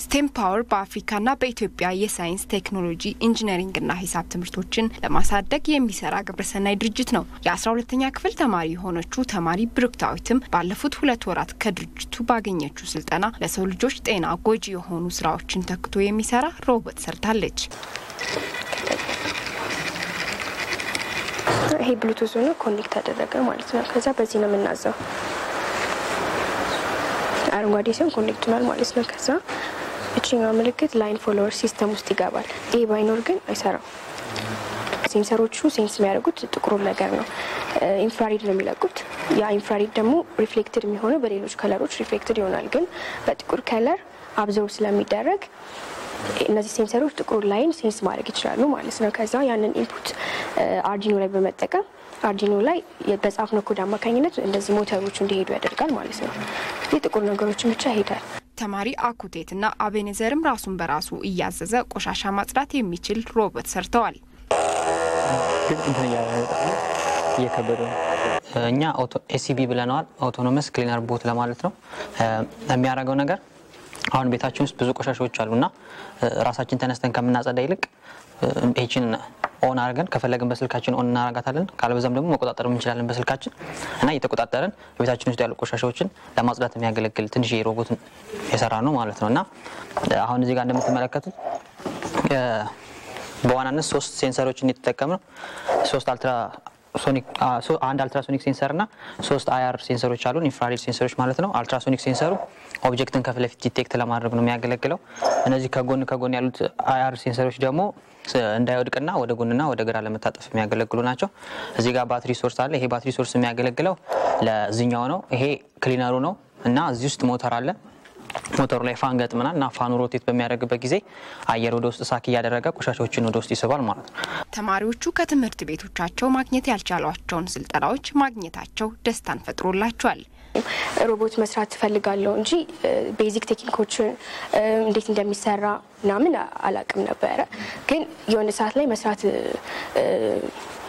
STEM Power በአፍሪካና በኢትዮጵያ የሳይንስ ቴክኖሎጂ፣ engineering ና ሂሳብ ትምህርቶችን ለማሳደግ የሚሰራ ግብረሰናይ ድርጅት ነው። የአስራ ሁለተኛ ክፍል ተማሪ የሆነችው ተማሪ ብሩክታዊትም ባለፉት ሁለት ወራት ከድርጅቱ ባገኘችው ስልጠና ለሰው ልጆች ጤና ጎጂ የሆኑ ስራዎችን ተክቶ የሚሰራ ሮቦት ሰርታለች። ይሄ ብሉቱዝ ሆኖ connect አደረገ ማለት ነው። ከዛ በዚህ ነው የምናዘው። አረንጓዴ ሲሆን connect ሆኗል ማለት ነው። ከዛ እዚኛው ምልክት line follower system ውስጥ ይገባል። ይሄ ባይኖር ግን አይሰራም። sensor ኦቹ sense የሚያደርጉት ጥቁሩን ነገር ነው። infrared ነው የሚለቁት። ያ infrared ደግሞ reflected የሚሆነው በሌሎች color ኦች reflected ይሆናል። ግን በጥቁር color absorb ስለሚደረግ እነዚህ sensor ኦች ጥቁር line sense ማድረግ ይችላሉ ማለት ነው። ከዛ ያንን input Arduino ላይ በመጠቀም Arduino ላይ በጻፍነው ኮድ አማካኝነት እንደዚህ ሞተሮቹ እንዲሄዱ ያደርጋል ማለት ነው። ይህ ጥቁር ነገሮችን ብቻ ይሄዳል። ተማሪ አኩቴትና አቤኔዘርም ራሱን በራሱ እያዘዘ ቆሻሻ ማጽዳት የሚችል ሮቦት ሰርተዋል። እየከበደ ነው። እኛ ACB ብለነዋል። autonomous cleaner bot ለማለት ነው። የሚያደርገው ነገር አሁን ቤታችን ውስጥ ብዙ ቆሻሻዎች አሉና ራሳችን ተነስተን ከምናጸዳ ይልቅ ይችን on አድርገን ከፈለግን በስልካችን on እናረጋታለን። ካለበለዛም ደግሞ መቆጣጠር እንችላለን በስልካችን እና እየተቆጣጠርን ቤታችን ውስጥ ያሉ ቆሻሻዎችን ለማጽዳት የሚያገለግል ትንሽ ሮቦት የሰራ ነው ማለት ነው እና አሁን እዚህ ጋር እንደምትመለከቱት በዋናነት ሶስት sensor ኦችን የተጠቀም ነው። ሶስት ultra አንድ ultrasonic sensor እና ሶስት IR sensor ኦች አሉን፣ infrared sensor ኦች ማለት ነው። ultrasonic sensor ኡ object ን ከፊት ለፊት detect ለማድረግ ነው የሚያገለግለው። እነዚህ ከጎን ከጎን ያሉት IR sensor ኦች ደግሞ እንዳይወድቅና ወደ ጎንና ወደ ግራ ለመታጠፍ የሚያገለግሉ ናቸው። እዚህ ጋር battery source አለ። ይሄ battery source የሚያገለግለው ለዚኛው ነው። ይሄ cleaner ኡ ነው እና እዚህ ውስጥ ሞተር አለ። ሞተሩ ላይ fan ገጥመናል እና fan ኡ rotate በሚያደርግበት ጊዜ አየር ወደ ውስጥ suck እያደረገ ቆሻሻዎችን ወደ ውስጥ ይስባል ማለት ነው። ተማሪዎቹ ከትምህርት ቤቶቻቸው ማግኘት ያልቻሏቸውን ስልጠናዎች ማግኘታቸው ደስታን ፈጥሮላቸዋል። ሮቦት መስራት እፈልጋለሁ እንጂ basic technique ኦችን እንዴት እንደሚሰራ ምናምን አላቅም ነበረ። ግን የሆነ ሰዓት ላይ መስራት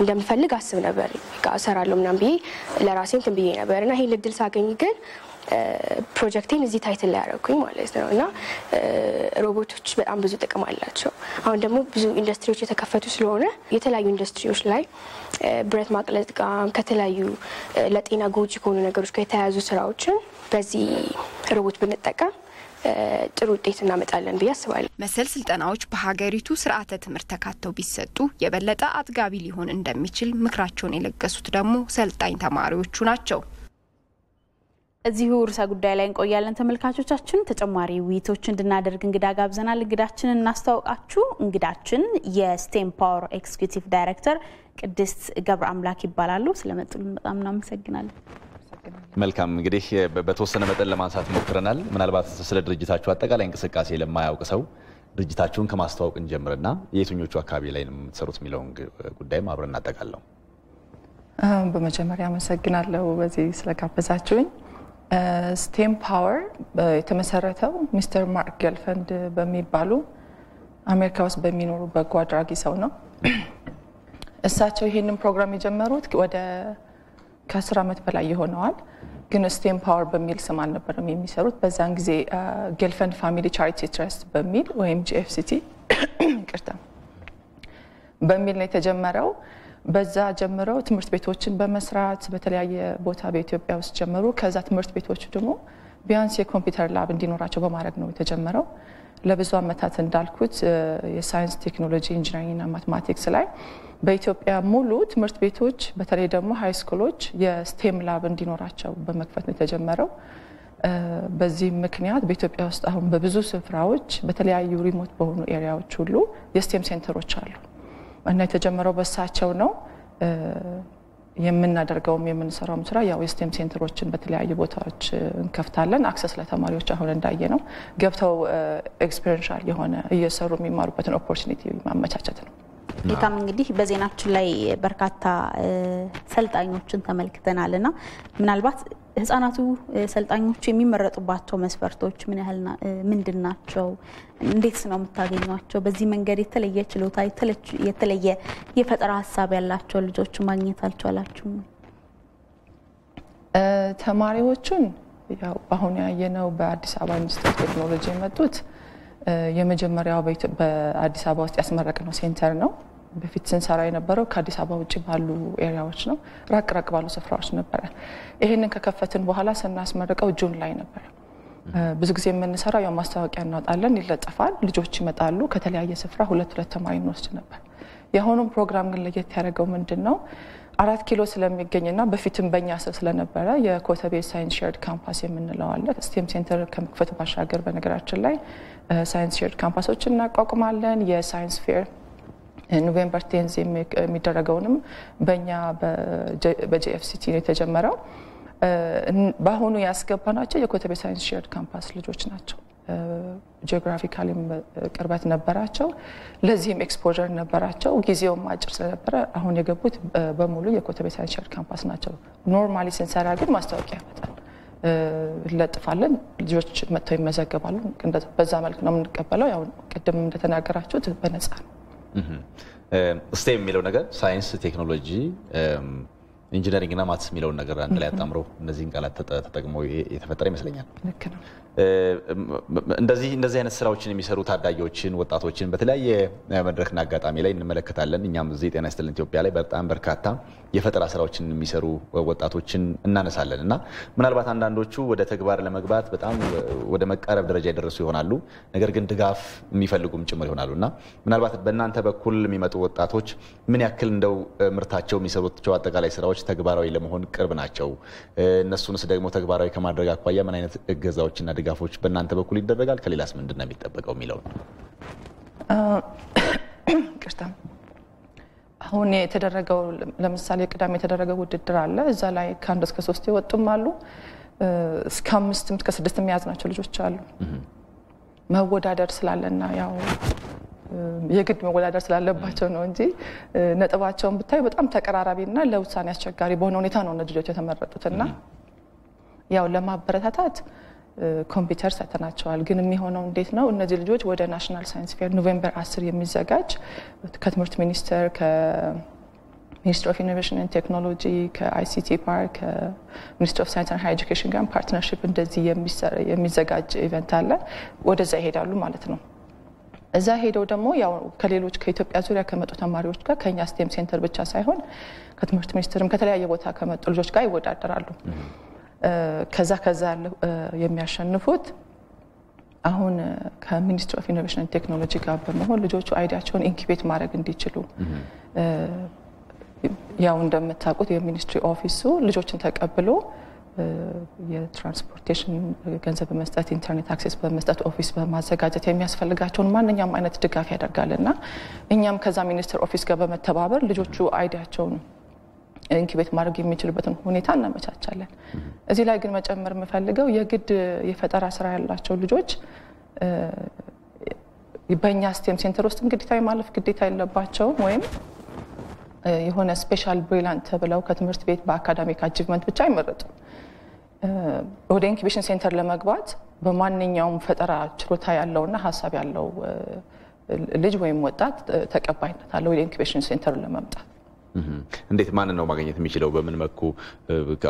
እንደምፈልግ አስብ ነበር። እሰራለሁ ምናምን ብዬ ለራሴ እንትን ብዬ ነበር እና ይህን እድል ሳገኝ ግን ፕሮጀክቴን እዚህ title ላይ ያደረኩኝ ማለት ነው እና ሮቦቶች በጣም ብዙ ጥቅም አላቸው። አሁን ደግሞ ብዙ ኢንዱስትሪዎች የተከፈቱ ስለሆነ የተለያዩ ኢንዱስትሪዎች ላይ ብረት ማቅለጥ ጋር ከተለያዩ ለጤና ጎጂ ከሆኑ ነገሮች ጋር የተያያዙ ስራዎችን በዚህ ሮቦት ብንጠቀም ጥሩ ውጤት እናመጣለን ብዬ አስባለሁ። መሰል ስልጠናዎች በሀገሪቱ ስርዓተ ትምህርት ተካተው ቢሰጡ የበለጠ አጥጋቢ ሊሆን እንደሚችል ምክራቸውን የለገሱት ደግሞ ሰልጣኝ ተማሪዎቹ ናቸው። እዚሁ ርዕሰ ጉዳይ ላይ እንቆያለን ተመልካቾቻችን። ተጨማሪ ውይይቶች እንድናደርግ እንግዳ ጋብዘናል። እንግዳችንን እናስታውቃችሁ። እንግዳችን የ STEM Power executive director ቅድስት ገብረ አምላክ ይባላሉ። ስለመጡልን በጣም እናመሰግናለን። መልካም እንግዲህ በተወሰነ መጠን ለማንሳት ሞክረናል። ምናልባት ስለ ድርጅታችሁ አጠቃላይ እንቅስቃሴ ለማያውቅ ሰው ድርጅታችሁን ከማስተዋወቅ እንጀምርና የየትኞቹ አካባቢ ላይ ነው የምትሰሩት የሚለውን ጉዳይም አብረን እናጠቃለው። በመጀመሪያ አመሰግናለሁ በዚህ ስለጋበዛችሁኝ። STEM Power የተመሰረተው ሚስተር ማርክ ገልፈንድ በሚባሉ አሜሪካ ውስጥ በሚኖሩ በጎ አድራጊ ሰው ነው። እሳቸው ይህንን ፕሮግራም የጀመሩት ወደ ከአስር ዓመት በላይ ይሆነዋል። ግን STEM Power በሚል ስም አልነበረም የሚሰሩት። በዛን ጊዜ Gelfand Family Charity Trust በሚል ወይም GFCT ይቅርታ በሚል ነው የተጀመረው። በዛ ጀምረው ትምህርት ቤቶችን በመስራት በተለያየ ቦታ በኢትዮጵያ ውስጥ ጀመሩ። ከዛ ትምህርት ቤቶቹ ደግሞ ቢያንስ የኮምፒውተር lab እንዲኖራቸው በማድረግ ነው የተጀመረው። ለብዙ ዓመታት እንዳልኩት የሳይንስ ቴክኖሎጂ፣ engineering ና mathematics ላይ በኢትዮጵያ ሙሉ ትምህርት ቤቶች በተለይ ደግሞ high school ኦች የ STEM lab እንዲኖራቸው በመክፈት ነው የተጀመረው። በዚህ ምክንያት በኢትዮጵያ ውስጥ አሁን በብዙ ስፍራዎች በተለያዩ remote በሆኑ area ዎች ሁሉ የ STEM center ኦች አሉ እና የተጀመረው በሳቸው ነው። የምናደርገውም የምንሰራውም ስራ ያው የ STEM center ኦችን በተለያዩ ቦታዎች እንከፍታለን። access ለተማሪዎች አሁን እንዳየነው ገብተው experiential የሆነ እየሰሩ የሚማሩበትን opportunity ማመቻቸት ነው። መልካም እንግዲህ በዜናችን ላይ በርካታ ሰልጣኞችን ተመልክተናል እና ምናልባት ህጻናቱ ሰልጣኞች የሚመረጡባቸው መስፈርቶች ምን ያህል ምንድን ናቸው? እንዴት ነው የምታገኟቸው? በዚህ መንገድ የተለየ ችሎታ የተለየ የፈጠራ ሀሳብ ያላቸው ልጆች ማግኘት አልቻላችሁም? ተማሪዎቹን ያው በአሁኑ ያየነው በአዲስ አበባ ኢንስቲትዩት ቴክኖሎጂ የመጡት የመጀመሪያው በአዲስ አበባ ውስጥ ያስመረቅነው center ነው። በፊት ስንሰራ የነበረው ከአዲስ አበባ ውጭ ባሉ area ዎች ነው፣ ራቅ ራቅ ባሉ ስፍራዎች ነበረ። ይህንን ከከፈትን በኋላ ስናስመርቀው June ላይ ነበረ። ብዙ ጊዜ የምንሰራው ያው ማስታወቂያ እናወጣለን፣ ይለጠፋል፣ ልጆች ይመጣሉ። ከተለያየ ስፍራ ሁለት ሁለት ተማሪ እንወስድ ነበር። የአሁኑም ፕሮግራም ግን ለየት ያደረገው ምንድን ነው? አራት ኪሎ ስለሚገኝና በፊትም በእኛ ስር ስለነበረ የኮተቤ ሳይንስ shared campus የምንለው አለ። STEM center ከመክፈቱ ባሻገር በነገራችን ላይ science shared campus ኦችን እናቋቁማለን። የ science fair November tenth የሚደረገውንም በእኛ በ GFCT ነው የተጀመረው። በአሁኑ ያስገባናቸው የኮተቤ ሳይንስ shared campus ልጆች ናቸው። geographically ም ቅርበት ነበራቸው። ለዚህም exposure ነበራቸው። ጊዜውም አጭር ስለነበረ አሁን የገቡት በሙሉ የኮተቤ ሳይንስ shared campus ናቸው። normally ስንሰራ ግን ማስታወቂያ ያወጣል እንለጥፋለን። ልጆች መጥተው ይመዘገባሉ። በዛ መልክ ነው የምንቀበለው። ያው ቅድም እንደተናገራችሁት በነፃ ነው። STEM የሚለው ነገር science፣ technology፣ engineering ና maths የሚለውን ነገር አንድ ላይ አጣምረው እነዚህን ቃላት ተጠቅሞ የተፈጠረ ይመስለኛል። እንደዚህ እንደዚህ አይነት ስራዎችን የሚሰሩ ታዳጊዎችን ወጣቶችን በተለያየ መድረክና አጋጣሚ ላይ እንመለከታለን። እኛም እዚህ ጤና ይስጥልን ኢትዮጵያ ላይ በጣም በርካታ የፈጠራ ስራዎችን የሚሰሩ ወጣቶችን እናነሳለን እና ምናልባት አንዳንዶቹ ወደ ተግባር ለመግባት በጣም ወደ መቃረብ ደረጃ የደረሱ ይሆናሉ። ነገር ግን ድጋፍ የሚፈልጉም ጭምር ይሆናሉ እና ምናልባት በእናንተ በኩል የሚመጡ ወጣቶች ምን ያክል እንደው ምርታቸው የሚሰሩቸው አጠቃላይ ስራዎች ተግባራዊ ለመሆን ቅርብ ናቸው? እነሱንስ ደግሞ ተግባራዊ ከማድረግ አኳያ ምን አይነት እገዛዎችና ድጋፎች በእናንተ በኩል ይደረጋል? ከሌላስ ምንድን ነው የሚጠበቀው የሚለው ነው። ቅርታ አሁን የተደረገው ለምሳሌ ቅዳሜ የተደረገው ውድድር አለ። እዛ ላይ ከአንድ እስከ ሶስት የወጡም አሉ። እስከ አምስትም እስከ ስድስትም የያዝናቸው ልጆች አሉ። መወዳደር ስላለና ያው የግድ መወዳደር ስላለባቸው ነው እንጂ ነጥባቸውን ብታዩ በጣም ተቀራራቢና ለውሳኔ አስቸጋሪ በሆነ ሁኔታ ነው እነዚህ ልጆች የተመረጡትና ያው ለማበረታታት ኮምፒውተር ሰጥተናቸዋል። ግን የሚሆነው እንዴት ነው? እነዚህ ልጆች ወደ national science fair November አስር የሚዘጋጅ ከትምህርት ሚኒስቴር ከ Ministry of Innovation and Technology ከ ICT Park ከ Ministry of Science higher education ጋር partnership እንደዚህ የሚዘጋጅ event አለ። ወደዛ ይሄዳሉ ማለት ነው። እዛ ሄደው ደግሞ ያው ከሌሎች ከኢትዮጵያ ዙሪያ ከመጡ ተማሪዎች ጋር ከኛ STEM center ብቻ ሳይሆን ከትምህርት ሚኒስቴርም ከተለያየ ቦታ ከመጡ ልጆች ጋር ይወዳደራሉ። ከዛ ከዛ የሚያሸንፉት አሁን ከ Ministry of Innovation Technology ጋር በመሆን ልጆቹ idea ቸውን incubate ማድረግ እንዲችሉ ያው እንደምታውቁት የ ministry office ኡ ልጆችን ተቀብሎ የ transportation ገንዘብ በመስጠት ኢንተርኔት access በመስጠት office በማዘጋጀት የሚያስፈልጋቸውን ማንኛውም አይነት ድጋፍ ያደርጋል እና እኛም ከዛ ሚኒስቴር office ጋር በመተባበር ልጆቹ idea ቸውን incubate ማድረግ የሚችሉበትን ሁኔታ እናመቻቻለን። እዚህ ላይ ግን መጨመር የምፈልገው የግድ የፈጠራ ስራ ያላቸው ልጆች በእኛ STEM center ውስጥ ግዴታ የማለፍ ግዴታ የለባቸውም ወይም የሆነ special brilliant ተብለው ከትምህርት ቤት በ academic achievement ብቻ አይመረጡም። ወደ incubation center ለመግባት በማንኛውም ፈጠራ ችሎታ ያለውና ሀሳብ ያለው ልጅ ወይም ወጣት ተቀባይነት አለው ወደ incubation center ኡ ለመምጣት። እንዴት ማንን ነው ማግኘት የሚችለው? በምን መልኩ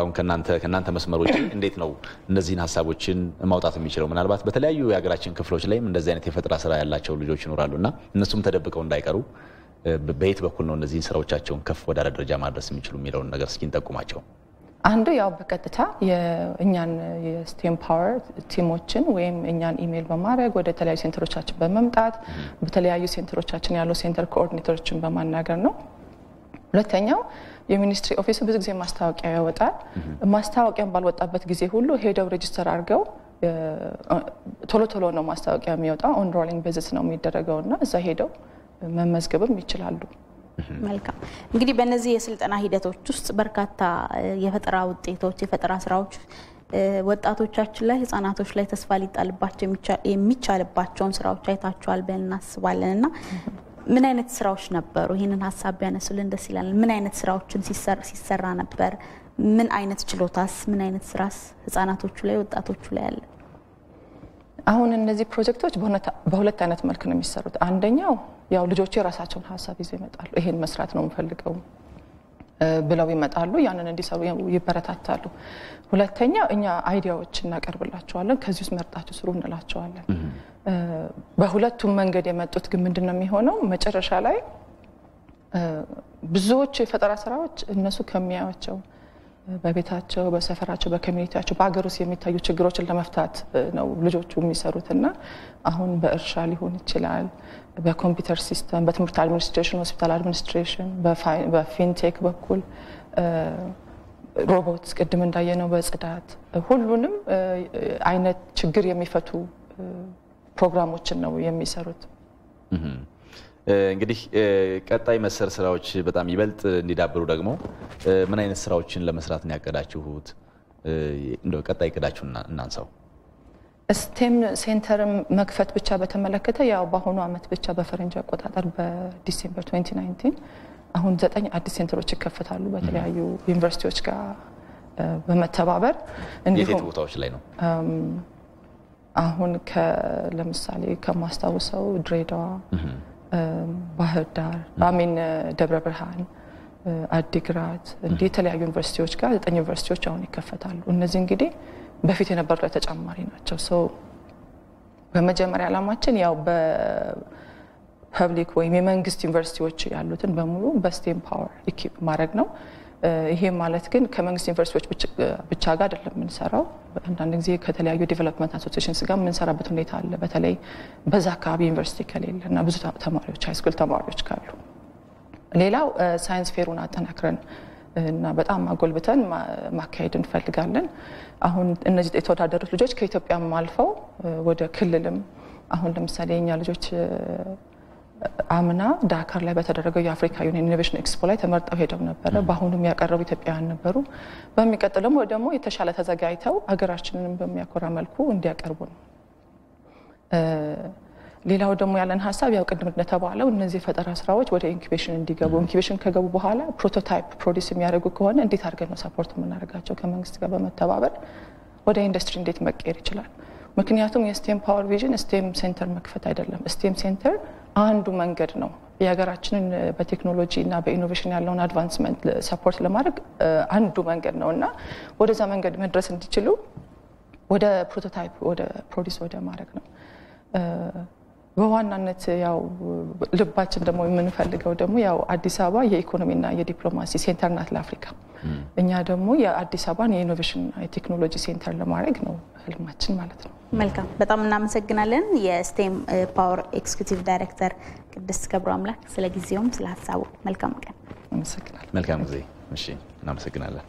አሁን ከእናንተ መስመሮች እንዴት ነው እነዚህን ሀሳቦችን ማውጣት የሚችለው? ምናልባት በተለያዩ የሀገራችን ክፍሎች ላይም እንደዚህ አይነት የፈጠራ ስራ ያላቸው ልጆች ይኖራሉ እና እነሱም ተደብቀው እንዳይቀሩ በየት በኩል ነው እነዚህን ስራዎቻቸውን ከፍ ወዳለ ደረጃ ማድረስ የሚችሉ የሚለውን ነገር እስኪ እንጠቁማቸው። አንዱ ያው በቀጥታ የእኛን የ STEMpower team ኦችን ወይም እኛን ኢሜይል በማድረግ ወደ ተለያዩ center ኦቻችን በመምጣት በተለያዩ center ኦቻችን ያሉ center coordinator ኦችን በማናገር ነው። ሁለተኛው የ ministry office ኡ ብዙ ጊዜ ማስታወቂያ ያወጣል። ማስታወቂያን ባልወጣበት ጊዜ ሁሉ ሄደው register አድርገው ቶሎ ቶሎ ነው ማስታወቂያ የሚወጣው። on rolling basis ነው የሚደረገው እና እዛ ሄደው መመዝገብም ይችላሉ። መልካም እንግዲህ በእነዚህ የስልጠና ሂደቶች ውስጥ በርካታ የፈጠራ ውጤቶች፣ የፈጠራ ስራዎች ወጣቶቻችን ላይ ህጻናቶች ላይ ተስፋ ሊጣልባቸው የሚቻልባቸውን ስራዎች አይታችኋል ብለን እናስባለን እና ምን አይነት ስራዎች ነበሩ? ይህንን ሀሳብ ቢያነሱልን ደስ ይላል። ምን አይነት ስራዎችን ሲሰራ ነበር? ምን አይነት ችሎታስ፣ ምን አይነት ስራስ ህጻናቶቹ ላይ ወጣቶቹ ላይ አለ? አሁን እነዚህ ፕሮጀክቶች በሁለት አይነት መልክ ነው የሚሰሩት። አንደኛው ያው ልጆቹ የራሳቸውን ሀሳብ ይዘው ይመጣሉ። ይሄን መስራት ነው የምፈልገው ብለው ይመጣሉ። ያንን እንዲሰሩ ይበረታታሉ። ሁለተኛው እኛ idea ዎች እናቀርብላቸዋለን። ከዚህ ውስጥ መርጣችሁ ስሩ እንላቸዋለን። በሁለቱም መንገድ የመጡት ግን ምንድን ነው የሚሆነው መጨረሻ ላይ ብዙዎቹ የፈጠራ ስራዎች እነሱ ከሚያዩቸው በቤታቸው፣ በሰፈራቸው፣ በ community ያቸው በሀገር ውስጥ የሚታዩ ችግሮችን ለመፍታት ነው ልጆቹ የሚሰሩት እና አሁን በእርሻ ሊሆን ይችላል፣ በ computer system፣ በትምህርት administration፣ hospital administration፣ በ fintech በኩል ሮቦት ቅድም እንዳየነው በጽዳት ሁሉንም አይነት ችግር የሚፈቱ ፕሮግራሞችን ነው የሚሰሩት። እንግዲህ ቀጣይ መሰል ስራዎች በጣም ይበልጥ እንዲዳብሩ ደግሞ ምን አይነት ስራዎችን ለመስራት ነው ያቀዳችሁት? እንደው ቀጣይ እቅዳችሁን እናንሳው። STEM center ን መክፈት ብቻ በተመለከተ ያው በአሁኑ አመት ብቻ በፈረንጅ አቆጣጠር በ December 2019 አሁን ዘጠኝ አዲስ center ኦች ይከፈታሉ በተለያዩ ዩኒቨርሲቲዎች ጋር በመተባበር የት ቦታዎች ላይ ነው? አሁን ለምሳሌ ከማስታውሰው ድሬዳዋ፣ ባህር ዳር፣ አሜን ደብረ ብርሃን፣ አዲግራት እንዲህ የተለያዩ ዩኒቨርሲቲዎች ጋር ዘጠኝ ዩኒቨርሲቲዎች አሁን ይከፈታሉ። እነዚህ እንግዲህ በፊት የነበሩ ላይ ተጨማሪ ናቸው። so በመጀመሪያ ዓላማችን ያው በ public ወይም የመንግስት ዩኒቨርሲቲዎች ያሉትን በሙሉ በ STEMpower equip ማድረግ ነው። ይሄ ማለት ግን ከመንግስት ዩኒቨርሲቲዎች ብቻ ጋር አይደለም የምንሰራው። አንዳንድ ጊዜ ከተለያዩ development associations ጋር የምንሰራበት ሁኔታ አለ። በተለይ በዛ አካባቢ ዩኒቨርሲቲ ከሌለ እና ብዙ ተማሪዎች high school ተማሪዎች ካሉ። ሌላው science fair ኡን አጠናክረን እና በጣም አጎልብተን ማካሄድ እንፈልጋለን። አሁን እነዚህ የተወዳደሩት ልጆች ከኢትዮጵያም አልፈው ወደ ክልልም አሁን ለምሳሌ የኛ ልጆች አምና ዳካር ላይ በተደረገው የ African Union Innovation Expo ላይ ተመርጠው ሄደው ነበረ። በአሁኑም ያቀረቡ ኢትዮጵያውያን ነበሩ። በሚቀጥለው ደግሞ የተሻለ ተዘጋጅተው ሀገራችንንም በሚያኮራ መልኩ እንዲያቀርቡ ነው። ሌላው ደግሞ ያለን ሀሳብ ያው ቅድም እንደተባለው እነዚህ የፈጠራ ስራዎች ወደ incubation እንዲገቡ incubation ከገቡ በኋላ prototype produce የሚያደርጉ ከሆነ እንዴት አድርገን ነው support የምናደርጋቸው ከመንግስት ጋር በመተባበር ወደ ኢንዱስትሪ እንዴት መቀየር ይችላል። ምክንያቱም የ STEMpower vision STEM center መክፈት አይደለም። STEM center አንዱ መንገድ ነው። የሀገራችንን በቴክኖሎጂ እና በ innovation ያለውን advancement support ለማድረግ አንዱ መንገድ ነው እና ወደዛ መንገድ መድረስ እንዲችሉ ወደ prototype ወደ produce ወደ ማድረግ ነው። በዋናነት ያው ልባችን ደግሞ የምንፈልገው ደግሞ ያው አዲስ አበባ የኢኮኖሚና የዲፕሎማሲ center ናት ለአፍሪካ። እኛ ደግሞ የአዲስ አበባን የኢኖቬሽንና የቴክኖሎጂ center ለማድረግ ነው ህልማችን ማለት ነው። መልካም፣ በጣም እናመሰግናለን። የስቴም ፓወር executive director ቅድስት ገብሩ አምላክ ስለ ጊዜውም ስለ ሀሳቡ መልካም ቀን። አመሰግናለሁ። መልካም ጊዜ። እሺ፣ እናመሰግናለን።